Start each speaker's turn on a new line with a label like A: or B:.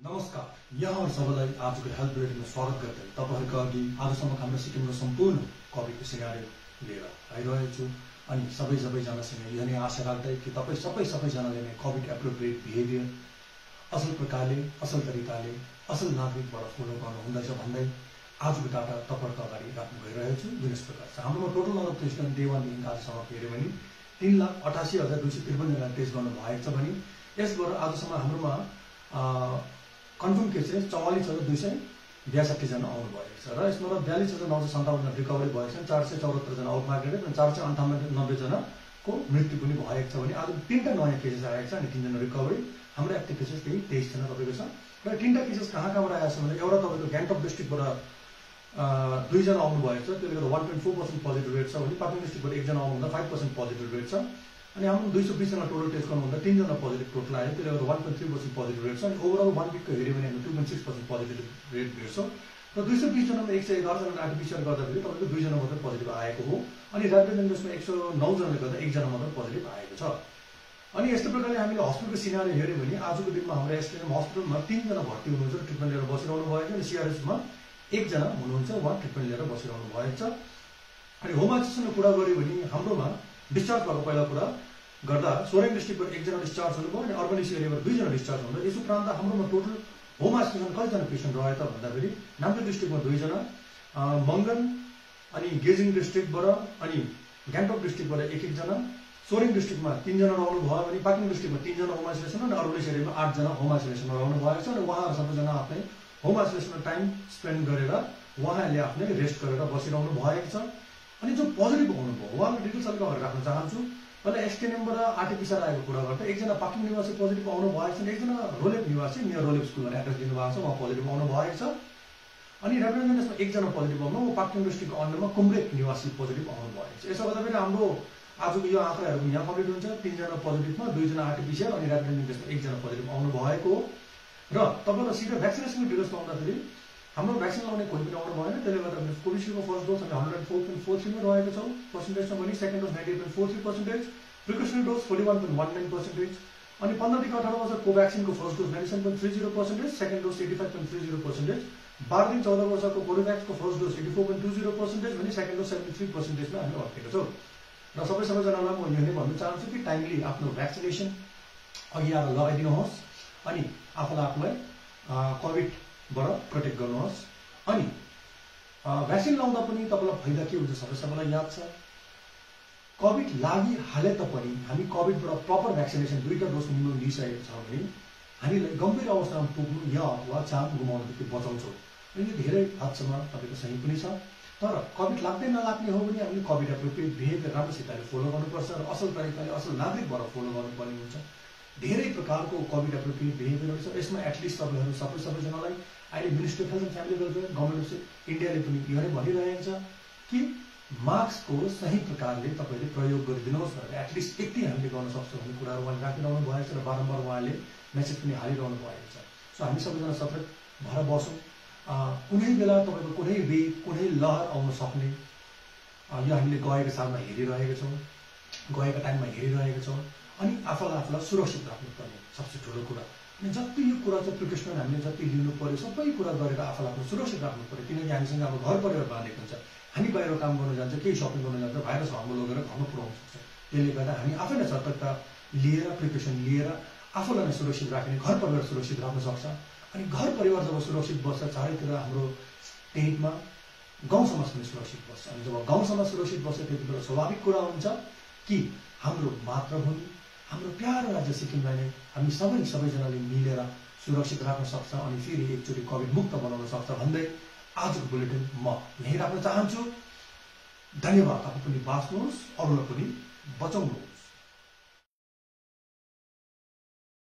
A: नमस्कार यहाँहरू सबैलाई आजको हेल्थ बुलेटिनमा स्वागत गर्दै तपाईँहरूको अघि आजसम्म हाम्रो सिक्किमको सम्पूर्ण कोभिडको सिनारी लिएर आइरहेको छु अनि सबै सबैजनासँग यो नै आशा राख्दै कि तपाईँ सबै सबैजनाले नै कोभिड एप्रोप्रिएट बिहेभियर असल प्रकारले असल तरिकाले असल नागरिकबाट फलो गर्नु हुँदैछ भन्दै आजको डाटा तपाईँहरूको अगाडि राख्नु गइरहेको छु। जुन यस प्रकार छ हाम्रोमा टोटल नम्बर टेस्ट डे वानदेखि आजसम्म हेऱ्यो भने तिन लाख अठासी हजार दुई सय त्रिपन्नजना टेस्ट गर्नु भएको छ भने यसबाट आजसम्म हाम्रोमा कन्फर्म केस चाहिँ चौवालिस हजार दुई सय ब्यासठीजना आउनुभएको छ र यसमा बयालिस हजार नौ सय सन्ताउन्न रिकभरी भएको छ चार सय चौहत्तरजना आउट मार्केटेड अनि चार सय अन्ठानब्बे नब्बेजनाको मृत्यु पनि भएको छ भने आज तिनवटा नयाँ केसेस आएको छ अनि तिनजना रिकभरी हाम्रो एक्टिभ केसेस त्यही तेइसजना तपाईँको छ। र तिनवटा केसेस कहाँ कहाँबाट आएको छ भने एउटा तपाईँको ग्याङ्टक डिस्ट्रिक्टबाट दुईजना आउनुभएको छ त्यसले गर्दा one point four percent positive rate छ भने पाटन डिस्ट्रिक्टबाट एकजना आउनुहुँदा फाइभ पर्सेन्ट पोजिटिभ रेट छ। अनि हाम्रो दुई सय बिसजना टोटल टेस्ट गर्नुहुँदा तिनजना पोजिटिभ टोटल आयो त्यसले गर्दा one point three percent positive rate छ अनि ओभरअल वान विकको हेऱ्यो भने हामी two point six percent positive rate भेट्छौँ र दुई सय बिसजनामा एक सय एघारजना आर्टिफिसियल गर्दाखेरि तपाईँको दुईजना मात्रै पोजिटिभ आएको हो अनि ऱ्यापिड इन्डेक्समा एक सय नौजनाले गर्दा एकजना मात्रै पोजिटिभ आएको छ। अनि यस्तो प्रकारले हामीले हस्पिटलको सिनारी हेऱ्यो भने आजको दिनमा हाम्रो एसटिएम हस्पिटलमा तिनजना भर्ती हुनुहुन्छ ट्रिटमेन्ट लिएर बसिरहनु भएको छ अनि सिआरएसमा एकजना हुनुहुन्छ उहाँ ट्रिटमेन्ट लिएर बसिरहनु भएको छ अनि होम आइसोलेसनको कुरा गऱ्यो भने हाम्रोमा डिस्चार्ज भएको पहिला कुरा गर्दा सोरेङ डिस्ट्रिक्टबाट एकजना डिस्चार्ज हुनुभयो अनि अर्बनिस एरियाबाट दुईजना डिस्चार्ज हुँदा यस उपरान्त हाम्रोमा टोटल होम आइसोलेसन कतिजना पेसेन्ट रह्यो त भन्दाखेरि नाम्ची डिस्ट्रिक्टमा दुईजना मङ्गन अनि गेजिङ डिस्ट्रिक्टबाट अनि गान्तोक डिस्ट्रिक्टबाट एक एकजना सोरेङ डिस्ट्रिक्टमा तिनजना रहनु भयो भने पाकिङ डिस्ट्रिक्टमा तिनजना होम आइसोलेसन अनि अर्बनिस एरियामा आठजना होम आइसोलेसनमा रहनु भएको छ अनि उहाँहरू सबैजना आफ्नै होम आइसोलेसनमा टाइम स्पेन्ड गरेर उहाँहरूले आफ्नै रेस्ट गरेर बसिरहनु भएको छ। अनि जो पोजिटिभ आउनुभयो उहाँको डिटेल्स अलिक अगाडि राख्न चाहन्छु। पहिला एसटिएनएमबाट आर्टिफिसियल आएको कुरा गर्दा एकजना पाकिङ निवासी पोजिटिभ आउनु भएको छ एकजना रोलेप निवासी नियर रोलेप स्कुलमा एड्रेस दिनुभएको छ उहाँ पोजिटिभ आउनु भएको छ। अनि रेप्रेजेन्टेसनमा एकजना पोजिटिभ आउनु म पाकिङ डिस्ट्रिक्टको अन्डरमा कुम्रेक निवासी पोजिटिभ आउनु भएको छ। यसो गर्दा पनि हाम्रो आजको यो आँकडाहरू यहाँ कम्प्लिट हुन्छ। तिनजना पोजिटिभमा दुईजना आर्टिफिसियल अनि रेप्रेजेन्टेसनमा एकजना पोजिटिभ आउनु भएको हो। र तपाईँलाई सिधै भ्याक्सिनेसनको डिटेल्समा आउँदाखेरि हाम्रो भ्याक्सिन लगाउने कोही पनि आउनु भएन त्यसले गर्दा हामीले कोभिसिल्डको फर्स्ट डोज हामी हन्ड्रेड फोर पोइन्ट फोर थ्रीमा रहेको छौँ पर्सेन्टेजमा भने second dose ninety point four three percentage precautionary dose forty one point one nine percentage अनि पन्ध्रदेखि अठार वर्ष कोभ्याक्सिनको first dose ninety seven point three zero percentage second dose eighty five point three zero percentage बाह्रदेखि चौध वर्षको कोरोभ्याक्सको first dose eighty four point two zero percentage भने second dose seventy three पर्सेन्टेजमा हामी अटेको छौँ। र सबै सबैजनालाई म यो नै भन्न चाहन्छु कि टाइमली आफ्नो भ्याक्सिनेसन अघि आएर लगाइदिनुहोस् अनि आफूलाई आफूलाई कोभिडबाट प्रोटेक्ट गर्नुहोस्। अनि भ्याक्सिन लाउँदा पनि तपाईँलाई फाइदा के हुन्छ सबै सबैलाई याद छ? कोभिड लागिहाले तापनि हामी कोभिडबाट प्रपर भ्याक्सिनेसन दुईवटा डोज मिनिमम लिइसकेको छ भने हामीलाई गम्भीर अवस्थामा पुग्नु या अथवा चाम गुमाउनुदेखि बचाउँछौँ। अनि यो धेरै हदसम्म तपाईँको सही पनि छ। तर कोभिड लाग्दै नलाग्ने हो भने हामीले कोभिड एप्रोप्रिएट बिहेभियर राम्रोसितले फलो गर्नुपर्छ र असल तरिकाले असल नागरिकबाट फलो गर्नुपर्ने हुन्छ। धेरै प्रकारको कोभिड एप्रोप्रिएट बिहेभियरहरू छ यसमा एटलिस्ट तपाईँहरू सबै सबैजनालाई अहिले ministry of health and family welfare government of इन्डियाले पनि यो नै भनिरहेको छ कि मास्कको सही प्रकारले तपाईँले प्रयोग गरिदिनुहोस् भनेर एटलिस्ट यति हामीले गर्न सक्छौँ भन्ने कुराहरू उहाँले राखिरहनु भएको छ र बारम्बार उहाँले मेसेज पनि हालिरहनु भएको छ। सो हामी सबैजना सतर्क भएर बसौँ कुनै बेला तपाईँको कुनै वेग कुनै लहर आउन सक्ने। यो हामीले गएको सालमा हेरिरहेका छौँ। गएको टाइममा हेरिरहेका छौँ। अनि आफूलाई आफूलाई सुरक्षित राख्नुपर्ने सबसे ठुलो कुरा। अनि जति यो कुरा चाहिँ प्रिकसन हामीले जति लिनु पऱ्यो सबै कुरा गरेर आफूलाई आफ्नो सुरक्षित राख्नु पऱ्यो किनकि हामीसँग अब घर परिवार बाँधेको हुन्छ। हामी बाहिर काम गर्नु जान्छ केही सपिङ गर्नु जान्छ भाइरस हाम्रो लगेर घरमा पुऱ्याउनु सक्छ। त्यसले गर्दा हामी आफै नै सतर्कता लिएर प्रिकसन लिएर आफूलाई नै सुरक्षित राख्ने घर परिवार सुरक्षित राख्न सक्छ। अनि घर परिवार जब सुरक्षित बस्छ चारैतिर हाम्रो स्टेटमा गाउँ समाज पनि सुरक्षित बस्छ। अनि जब गाउँ समाज सुरक्षित बस्छ त्यति बेला स्वाभाविक कुरा हुन्छ कि हाम्रो मातृभूमि हाम्रो प्यारो राज्य सिक्किमलाई नै हामी सबै सबैजनाले मिलेर सुरक्षित राख्न सक्छ अनि फेरि एकचोटि कोभिड मुक्त बनाउन सक्छ भन्दै आजको बुलेटिन म यहीँ राख्न चाहन्छु। धन्यवाद। तपाईँ पनि बाँच्नुहोस् अरूलाई पनि बचाउनुहोस्।